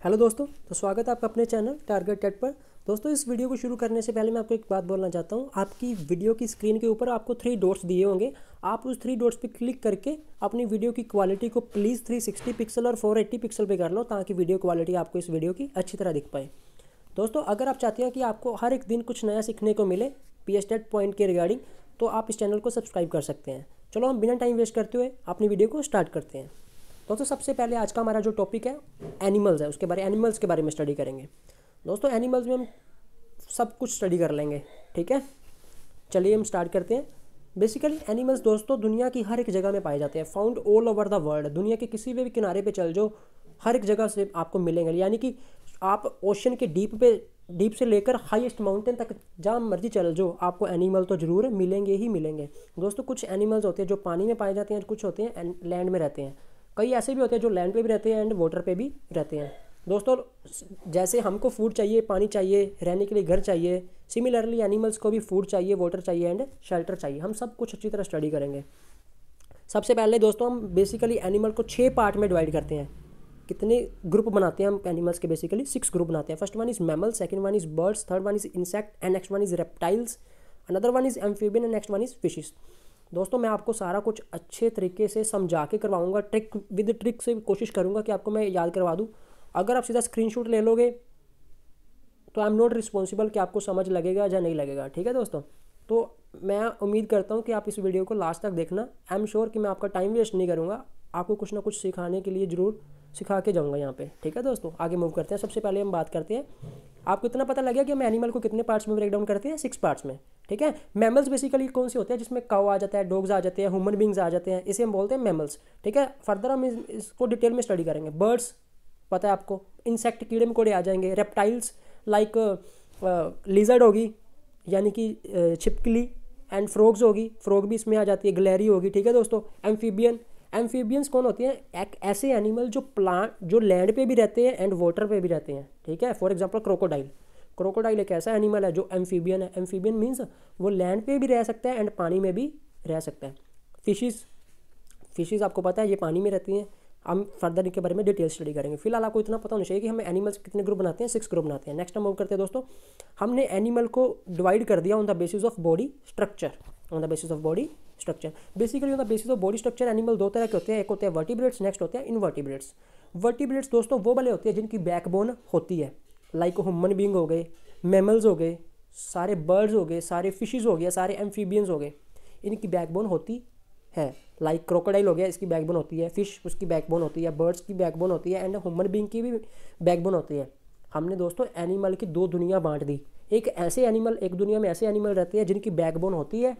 Hello दोस्तों तो स्वागत है आपका अपने चैनल टारगेट टेट पर। दोस्तों, इस वीडियो को शुरू करने से पहले मैं आपको एक बात बोलना चाहता हूँ। आपकी वीडियो की स्क्रीन के ऊपर आपको थ्री डॉट्स दिए होंगे। आप उस थ्री डॉट्स पे क्लिक करके अपनी वीडियो की क्वालिटी को प्लीज़ 360 पिक्सल और 480 पिक्सल पे कर लो, ताकि वीडियो क्वालिटी आपको इस वीडियो की अच्छी तरह दिख पाए। दोस्तों, अगर आप चाहते हैं कि आपको हर एक दिन कुछ नया सीखने को मिले पी पॉइंट के रिगार्डिंग तो आप इस चैनल को सब्सक्राइब कर सकते हैं। चलो, हम बिना टाइम वेस्ट करते हुए अपनी वीडियो को स्टार्ट करते हैं। दोस्तों सबसे पहले आज का हमारा जो टॉपिक है एनिमल्स है, उसके बारे एनिमल्स के बारे में स्टडी करेंगे। दोस्तों एनिमल्स में हम सब कुछ स्टडी कर लेंगे, ठीक है? चलिए हम स्टार्ट करते हैं। बेसिकली एनिमल्स दोस्तों, दुनिया की हर एक जगह में पाए जाते हैं। Found all over the world दुनिया के किसी भी किनारे पे चल जाओ, हर एक जगह से आपको मिलेंगे। यानी कि आप ओशन के डीप पे डीप से लेकर हाईएस्ट माउंटेन तक जहाँ मर्ज़ी चल जाओ, आपको एनिमल तो ज़रूर मिलेंगे ही मिलेंगे। दोस्तों, कुछ एनिमल्स होते हैं जो पानी में पाए जाते हैं, कुछ होते हैं लैंड में रहते हैं। कई ऐसे भी होते हैं जो लैंड पे भी रहते हैं एंड वाटर पे भी रहते हैं। दोस्तों, जैसे हमको फ़ूड चाहिए, पानी चाहिए, रहने के लिए घर चाहिए सिमिलरली एनिमल्स को भी फ़ूड चाहिए वाटर चाहिए एंड शेल्टर चाहिए। हम सब कुछ अच्छी तरह स्टडी करेंगे। सबसे पहले दोस्तों, हम बेसिकली एनिमल को छः पार्ट में डिवाइड करते हैं। कितने ग्रुप बनाते हैं हम एनिमल्स के बेसिकली सिक्स ग्रुप बनाते हैं। First one is mammal second one is birds third one is insect and next one is reptiles another one is amphibian and next one is fishes दोस्तों, मैं आपको सारा कुछ अच्छे तरीके से समझा के करवाऊँगा ट्रिक विद ट्रिक से कोशिश करूँगा कि आपको मैं याद करवा दूँ। अगर आप सीधा स्क्रीनशॉट ले लोगे तो आई एम नॉट रिस्पॉन्सिबल कि आपको समझ लगेगा या नहीं लगेगा, ठीक है दोस्तों? तो मैं उम्मीद करता हूँ कि आप इस वीडियो को लास्ट तक देखना। आई एम श्योर कि मैं आपका टाइम वेस्ट नहीं करूँगा। आपको कुछ ना कुछ सिखाने के लिए ज़रूर सिखा के जाऊँगा यहाँ पे, ठीक है दोस्तों? आगे मूव करते हैं। सबसे पहले हम बात करते हैं आपको इतना पता लगे कि हम एनिमल को कितने पार्ट्स में ब्रेक डाउन करते हैं? सिक्स पार्ट्स में, ठीक है? मैमल्स बेसिकली कौन से होते हैं जिसमें काउ आ जाता है डॉग्स आ जाते हैं ह्यूमन बींग्स आ जाते हैं? इसे हम बोलते हैं मैमल्स ठीक है? फर्दर हम इसको डिटेल में स्टडी करेंगे। बर्ड्स पता है आपको? इंसेक्ट कीड़े मकोड़े आ जाएँगे। रेप्टाइल्स लाइक लिजर्ड होगी, यानी कि छिपकली एंड फ्रॉग्स होगी। फ्रॉग भी इसमें आ जाती है ग्लैरी होगी, ठीक है दोस्तों? एम्फीबियन एम्फीबियंस कौन होते हैं? एक ऐसे एनिमल जो प्लांट जो लैंड पे भी रहते हैं एंड वाटर पे भी रहते हैं, ठीक है? फॉर एग्जांपल क्रोकोडाइल क्रोकोडाइल एक ऐसा एनिमल है जो एम्फीबियन है। एम्फीबियन मीन्स वो लैंड पे भी रह सकता है एंड पानी में भी रह सकता है। फिशिस फिशिस आपको पता है, ये पानी में रहती हैं। हम फर्दर इनके बारे में डिटेल स्टडी करेंगे। फ़िलहाल आपको इतना पता होना चाहिए कि हम एनिमल्स कितने ग्रुप बनाते हैं। सिक्स ग्रुप बनाते हैं। नेक्स्ट हम मूव करते हैं दोस्तों। हमने एनिमल को डिवाइड कर दिया on the basis of body structure on the basis of body structure basically होता the basis of body structure animal दो तरह के होते हैं. एक होते हैं वर्टिब्रेट्स नेक्स्ट होते हैं इनवर्टिब्रेट्स वर्टिब्रेट्स दोस्तों वो वाले होते हैं जिनकी बैकबोन होती है. लाइक ह्यूमन बींग हो गए मेमल्स हो गए, सारे बर्ड्स हो गए, सारे फिशेज हो गए, सारे एम्फीबियंस हो गए. इनकी बैकबोन होती है. लाइक like क्रोकोडाइल हो गया, इसकी बैकबोन होती है. फ़िश उसकी बैकबोन होती है. बर्ड्स की बैकबोन होती है. एंड ह्यूमन बींग की भी बैकबोन होती है. हमने दोस्तों एनिमल की दो दुनिया बांट दी. एक ऐसे एनिमल एक दुनिया में ऐसे एनिमल रहते हैं जिनकी बैकबोन होती है.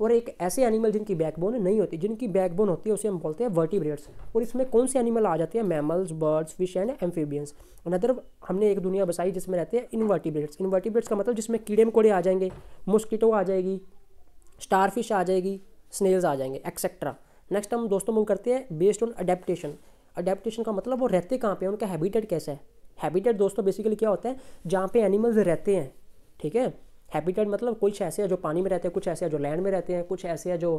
और एक ऐसे एनिमल जिनकी बैकबोन नहीं होती, जिनकी बैकबोन होती है, उसे हम बोलते हैं वर्टिब्रेट्स और इसमें कौन से एनिमल आ जाते हैं? Mammals birds fish and amphibians another हमने एक दुनिया बसाई जिसमें रहते हैं इनवर्टिब्रेट्स इनवर्टिब्रेट्स का मतलब जिसमें कीड़े मकोड़े आ जाएँगे मॉस्किटो आ जाएगी स्टार फ़िश आ जाएगी स्नेल्स आ जाएँगे एक्सेट्रा नेक्स्ट हम दोस्तों मूव करते हैं बेस्ड ऑन अडेप्टेशन अडेप्टेशन का मतलब वो रहते कहाँ पे उनका हैबिटेट कैसा है? हैबिटेट दोस्तों बेसिकली क्या होता है? जहाँ पे एनिमल्स रहते हैं, ठीक है? हैबिटेट मतलब कुछ ऐसे हैं जो पानी में रहते हैं, कुछ ऐसे हैं जो लैंड में रहते हैं, कुछ ऐसे हैं जो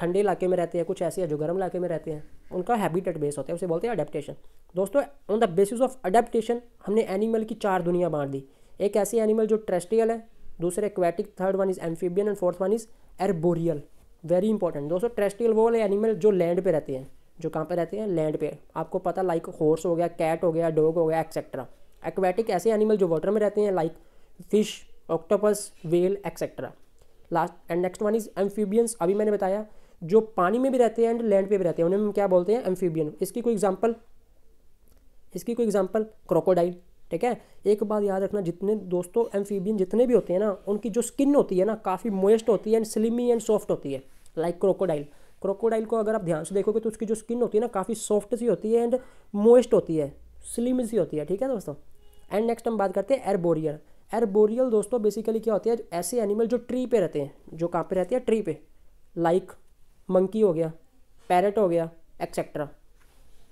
ठंडे इलाके में रहते हैं, कुछ ऐसे हैं जो गर्म इलाके में रहते हैं। उनका हैबिटेट बेस होता है, उसे बोलते हैं अडेप्टेशन दोस्तों on the basis of adaptation हमने एनिमल की चार दुनिया बांट दी। एक ऐसी एनिमल जो ट्रेस्टियल है, दूसरे aquatic third one is amphibian and fourth one is arboreal very important दोस्तों ट्रेस्टियल वो वाले एनिमल जो लैंड पे रहते हैं, जो कहाँ पे रहते हैं? लैंड पे. आपको पता लाइक हॉर्स हो गया कैट हो गया डॉग हो गया एक्सेट्रा एक्वेटिक ऐसे एनिमल जो वाटर में रहते हैं like fish octopus whale etcetera last and next one is amphibians अभी मैंने बताया, जो पानी में भी रहते हैं एंड लैंड पे भी रहते हैं, उन्हें हम क्या बोलते हैं? एम्फीबियन इसकी कोई एग्जांपल इसकी कोई एग्जांपल क्रोकोडाइल ठीक है? एक बात याद रखना, जितने दोस्तों एम्फीबियन जितने भी होते हैं ना, उनकी जो स्किन होती है ना, काफ़ी मोइस्ट होती है एंड स्लिमी एंड सॉफ्ट होती है लाइक क्रोकोडाइल क्रोकोडाइल को अगर आप ध्यान से देखोगे तो उसकी जो स्किन होती है ना, काफ़ी सॉफ्ट सी होती है एंड मोइस्ट होती है स्लिम सी होती है, ठीक है दोस्तों? एंड नेक्स्ट हम बात करते हैं एरबोरियल एरबोरियल दोस्तों बेसिकली क्या होती है, ऐसे एनिमल जो ट्री पे रहते हैं, जो कहाँ पे रहते हैं ट्री पे लाइक मंकी हो गया पैरट हो गया एक्सेट्रा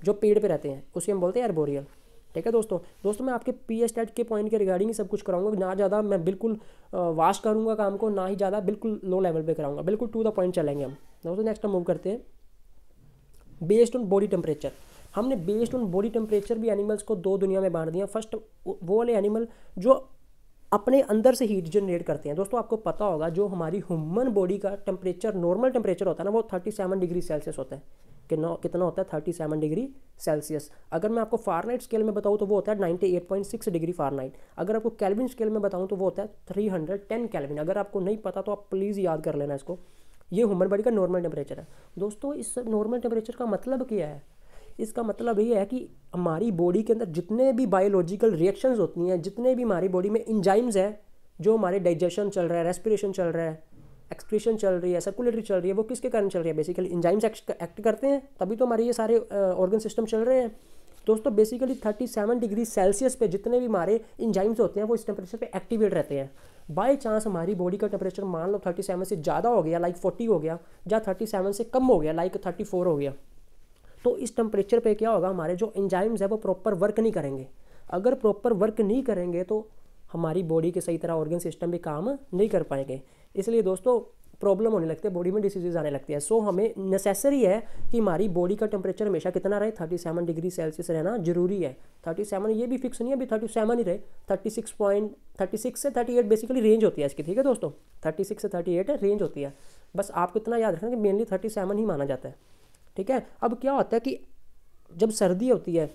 जो पेड़ पे रहते हैं, उसे हम बोलते हैं एरबोरियल। ठीक है दोस्तों? दोस्तों, मैं आपके पी एस टेट के पॉइंट के रिगार्डिंग ही सब कुछ कराऊँगा, ना ज़्यादा मैं बिल्कुल वाश करूँगा काम को, ना ही ज़्यादा, बिल्कुल लो लेवल पे कराऊँगा, बिल्कुल टू द पॉइंट चलेंगे हम। दोस्तों नेक्स्ट हम मूव करते हैं। बेस्ड ऑन बॉडी टेम्परेचर हमने बेस्ड ऑन बॉडी टेम्परेचर भी एनिमल्स को दो दुनिया में बांट दिया। फ़र्स्ट वो वाले एनिमल जो अपने अंदर से हीट जनरेट करते हैं। दोस्तों, आपको पता होगा, जो हमारी ह्यूमन बॉडी का टेम्परेचर नॉर्मल टेम्परेचर होता है ना, वो थर्टी सेवन डिग्री सेल्सियस होता है। कितना कितना होता है? थर्टी सेवन डिग्री सेल्सियस अगर मैं आपको फारनाइट स्केल में बताऊँ तो वो होता है ninety eight point six degree Fahrenheit अगर आपको कैलविन स्केल में बताऊँ तो वो होता है थ्री हंड्रेड टेन कैलविन अगर आपको नहीं पता तो आप प्लीज़ याद कर लेना इसको। ये ह्यूमन बॉडी का नॉर्मल टेम्परेचर है। दोस्तों, इस नॉर्मल टेम्परेचर का मतलब क्या है? इसका मतलब ये है कि हमारी बॉडी के अंदर जितने भी बायोलॉजिकल रिएक्शंस होती हैं, जितने भी हमारी बॉडी में इंजाइम्स हैं, जो हमारे डाइजेशन चल रहा है रेस्पिरेशन चल रहा है एक्सक्रीशन चल रही है सर्कुलेटरी चल रही है, वो किसके कारण चल रही है? बेसिकली इंजाइम्स एक्ट करते हैं, तभी तो हमारे ये सारे ऑर्गन सिस्टम चल रहे हैं। दोस्तों बेसिकली 37 डिग्री सेल्सियस पे जितने भी हमारे इंजाइम्स होते हैं, वो इस टेम्परेचर पे एक्टिवेट रहते हैं। बाई चांस हमारी बॉडी का टेम्परेचर मान लो 37 से ज़्यादा हो गया लाइक 40 हो गया, या 37 से कम हो गया लाइक 34 हो गया। तो इस टेम्परेचर पे क्या होगा हमारे जो इंजाइम्स है वो प्रॉपर वर्क नहीं करेंगे। अगर प्रॉपर वर्क नहीं करेंगे तो हमारी बॉडी के सही तरह ऑर्गन सिस्टम भी काम नहीं कर पाएँगे। इसलिए दोस्तों प्रॉब्लम होने लगती है बॉडी में डिसीजेज आने लगती है। सो so, हमें नेसेसरी है कि हमारी बॉडी का टेम्परेचर हमेशा कितना रहे। थर्टी सेवन डिग्री सेल्सियस रहना ज़रूरी है। थर्टी सेवन ये भी फिक्स नहीं है अभी थर्टी सेवन ही रहे। Thirty six point thirty six से थर्टी एट बेसिकली रेंज होती है इसकी ठीक है दोस्तों? थर्टी सिक्स से थर्टी एट रेंज होती है। बस आपको इतना याद रखना कि मेनली थर्टी सेवन ही माना जाता है। ठीक है? अब क्या होता है कि जब सर्दी होती है,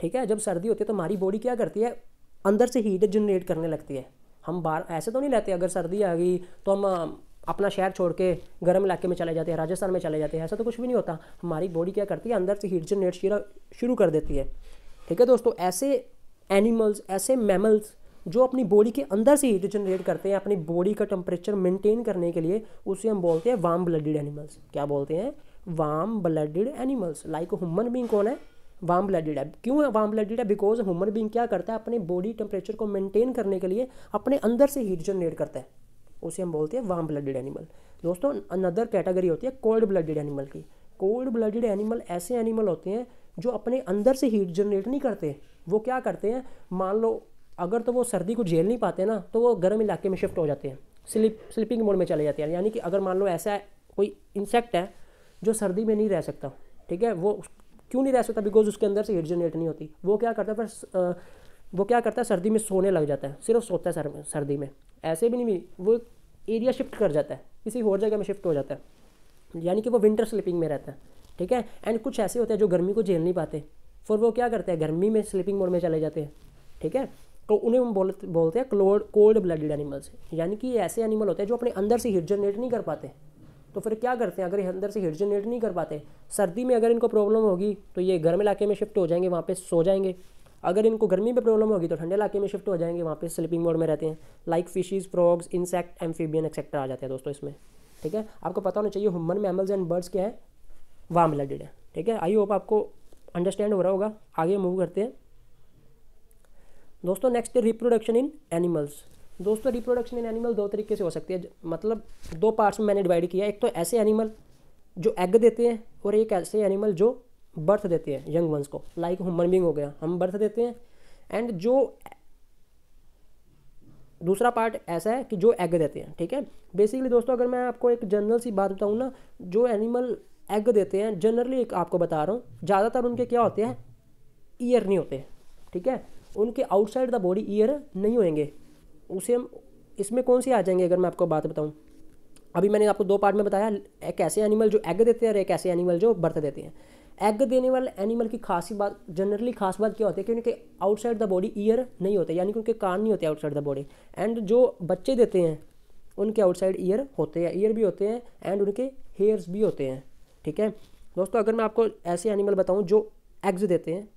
ठीक है? जब सर्दी होती है तो हमारी बॉडी क्या करती है? अंदर से हीट जनरेट करने लगती है। हम बाहर, ऐसे तो नहीं लेते अगर सर्दी आ गई तो हम अपना शहर छोड़ के गर्म इलाके में चले जाते हैं, राजस्थान में चले जाते हैं, ऐसा तो कुछ भी नहीं होता। हमारी बॉडी क्या करती है? अंदर से हीट जनरेट शुरू कर देती है। ठीक है दोस्तों? ऐसे एनिमल्स ऐसे मैमल्स जो अपनी बॉडी के अंदर से हीट जनरेट करते हैं, अपनी बॉडी का टेम्परेचर मेंटेन करने के लिए, उसे हम बोलते हैं वार्म ब्लडेड एनिमल्स क्या बोलते हैं? Warm blooded animals like human being कौन है? वाम ब्लडेड है। क्यों है वाम ब्लडेड है? बिकॉज़ ह्यूमन बींग क्या करता है? अपने बॉडी टेम्परेचर को मेंटेन करने के लिए अपने अंदर से हीट जनरेट करता है। उसे हम बोलते हैं वाम ब्लडेड एनिमल दोस्तों अनदर कैटेगरी होती है कोल्ड ब्लडेड एनिमल की। कोल्ड ब्लडेड एनिमल ऐसे एनिमल होते हैं जो अपने अंदर से हीट जनरेट नहीं करते। वो क्या करते हैं? मान लो, अगर तो वो सर्दी को झेल नहीं पाते ना तो वो गर्म इलाके में शिफ्ट हो जाते हैं। स्लिप स्लिपिंग मोड में चले जाते हैं। यानी कि अगर मान लो ऐसा कोई इंसेक्ट है जो सर्दी में नहीं रह सकता, ठीक है? वो क्यों नहीं रह सकता? बिकॉज़ उसके अंदर से हीट जनरेट नहीं होती। वो क्या करता है वो क्या करता है? सर्दी में सोने लग जाता है। सिर्फ़ सोता है सर, सर्दी में। ऐसे भी नहीं वो एरिया शिफ्ट कर जाता है। किसी और जगह में शिफ्ट हो जाता है। यानी कि वो विंटर स्लीपिंग में रहता है, ठीक है? एंड कुछ ऐसे होते हैं जो गर्मी को झेल नहीं पाते। फिर वो क्या करते हैं? गर्मी में स्लीपिंग मोड में चले जाते हैं, ठीक है? तो उन्हें हम बोलते बोलते हैं क्लोड कोल्ड ब्लडेड एनिमल्स यानी कि ऐसे एनिमल होते हैं जो अपने अंदर से हीट जनरेट नहीं कर पाते। तो फिर क्या करते हैं? अगर अंदर से हीट जनरेट नहीं कर पाते, सर्दी में अगर इनको प्रॉब्लम होगी तो ये गर्म इलाके में शिफ्ट हो जाएँगे, वहाँ पे सो जाएँगे। अगर इनको गर्मी में प्रॉब्लम होगी तो ठंडे इलाके में शिफ्ट हो जाएँगे, वहाँ पे स्लीपिंग मोड में रहते हैं। Like fishes frogs insect amphibian etcetera आ जाते हैं दोस्तों इसमें। ठीक है? आपको पता होना चाहिए ह्यूमन मैमल्स एंड बर्ड्स क्या है? वाम ब्लडेड है। ठीक है? आई होप आपको अंडरस्टैंड हो रहा होगा। आगे मूव करते हैं। दोस्तों नेक्स्ट रिप्रोडक्शन इन एनिमल्स दोस्तों रिप्रोडक्शन इन एनिमल दो तरीके से हो सकती है। मतलब दो पार्ट्स में मैंने डिवाइड किया। एक तो ऐसे एनिमल जो एग देते हैं और एक ऐसे एनिमल जो बर्थ देते हैं यंग वंस को। लाइक ह्यूमन बींग हो गया। हम बर्थ देते हैं। एंड जो दूसरा पार्ट ऐसा है कि जो एग देते हैं, ठीक है? बेसिकली दोस्तों, अगर मैं आपको एक जनरल सी बात बताऊँ ना, जो एनिमल एग देते हैं जनरली एक आपको बता रहा हूँ, ज़्यादातर उनके क्या होते हैं? ईयर नहीं होते, ठीक है? उनके आउटसाइड द बॉडी ईयर नहीं होंगे उसे हम, इसमें कौन सी आ जाएँगे अगर मैं आपको बात बताऊँ? अभी मैंने आपको दो पार्ट में बताया एक ऐसे एनिमल जो एग देते हैं और एक ऐसे एनिमल जो बर्थ देते हैं। एग देने वाले एनिमल की खासी बात जनरली खास बात क्या होती है? कि उनके आउटसाइड द बॉडी ईयर नहीं होते, यानी कि उनके कान नहीं होते आउटसाइड द बॉडी एंड जो बच्चे देते हैं, उनके आउटसाइड ईयर होते हैं ईयर भी होते हैं एंड उनके हेयर्स भी होते हैं। ठीक है? दोस्तों, अगर मैं आपको ऐसे एनिमल बताऊँ जो एग्स देते हैं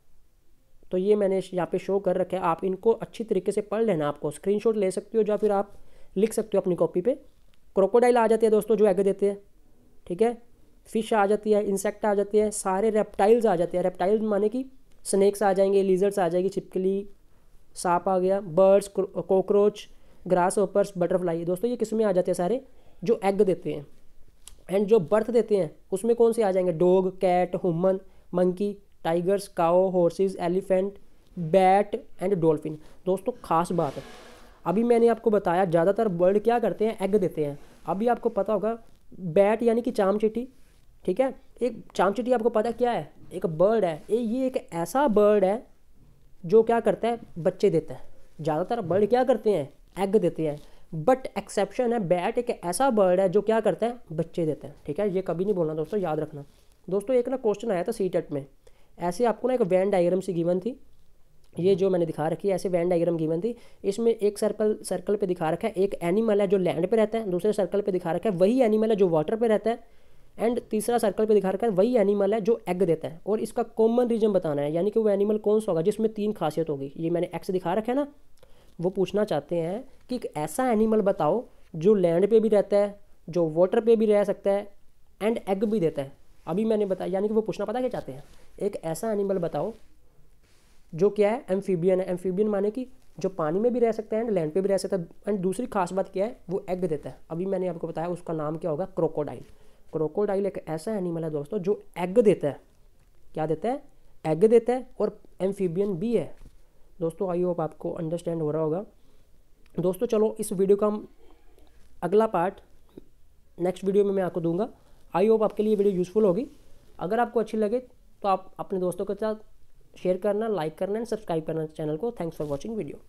तो ये मैंने यहाँ पे शो कर रखा है। आप इनको अच्छी तरीके से पढ़ लेना, आपको स्क्रीनशॉट ले सकते हो, या फिर आप लिख सकते हो अपनी कॉपी पे। क्रोकोडाइल आ जाती है दोस्तों, जो एग देते हैं, ठीक है? फ़िश आ जाती है इंसेक्ट आ जाती है, सारे रेप्टाइल्स आ जाते हैं। रेप्टाइल्स माने कि स्नैक्स आ जाएँगे लीजर्स आ जाएगी छिपकली सांप आ गया birds cockroach grasshoppers butterfly दोस्तों ये किसमें आ जाते हैं सारे? जो एग देते हैं। एंड जो बर्थ देते हैं, उसमें कौन से आ जाएँगे? Dog cat human monkey tigers, cow, horses, elephant, bat and dolphin. दोस्तों, खास बात है। अभी मैंने आपको बताया, ज़्यादातर बर्ड क्या करते हैं? एग देते हैं। अभी आपको पता होगा, बैट यानी कि चाम चिटी ठीक है? एक चाम चिटी आपको पता क्या है? एक बर्ड है। ये एक ऐसा बर्ड है, जो क्या करता है? बच्चे देता है। ज़्यादातर बर्ड क्या करते हैं? एग देते हैं। बट एक्सेप्शन है, बैट एक ऐसा बर्ड है, जो क्या करता है? बच्चे देते हैं। ठीक है? ये कभी नहीं बोलना दोस्तों, याद रखना। दोस्तों, एक ना क्वेश्चन आया था सी टेट में। ऐसे आपको ना एक वैन डायग्राम सी गिवन थी। ये जो मैंने दिखा रखी है, ऐसे वैन डायग्राम गिवन थी। इसमें एक सर्कल सर्कल पे दिखा रखा है, एक एनिमल है जो लैंड पे रहता है, दूसरे सर्कल पे दिखा रखा है, वही एनिमल है जो वाटर पे रहता है एंड तीसरा सर्कल पे दिखा रखा है, वही एनिमल है जो एग देता है। और इसका कॉमन रीजन बताना है, यानी कि वो एनिमल कौन सा होगा, जिसमें तीन खासियत होगी। ये मैंने एक्स दिखा रखा है ना, वो पूछना चाहते हैं कि एक ऐसा एनिमल बताओ जो लैंड पे भी रहता है, जो वाटर पे भी रह सकता है एंड एग भी देता है। अभी मैंने बताया, यानी कि वो पूछना पता क्या चाहते हैं? एक ऐसा एनिमल बताओ, जो क्या है एम्फीबियन है। एम्फीबियन माने कि जो पानी में भी रह सकता है एंड लैंड पे भी रह सकता है एंड दूसरी खास बात क्या है, वो एग देता है। अभी मैंने आपको बताया, उसका नाम क्या होगा? क्रोकोडाइल क्रोकोडाइल एक ऐसा एनिमल है दोस्तों, जो एग देता है। क्या देता है? एग देता है, और एम्फीबियन भी है। दोस्तों आई होप आपको अंडरस्टैंड हो रहा होगा। दोस्तों, चलो इस वीडियो का हम अगला पार्ट नेक्स्ट वीडियो में मैं आपको दूँगा। आई होप आपके लिए वीडियो यूज़फुल होगी। अगर आपको अच्छी लगे तो आप अपने दोस्तों के साथ शेयर करना लाइक करना एंड सब्सक्राइब करना चैनल को। Thanks for watching video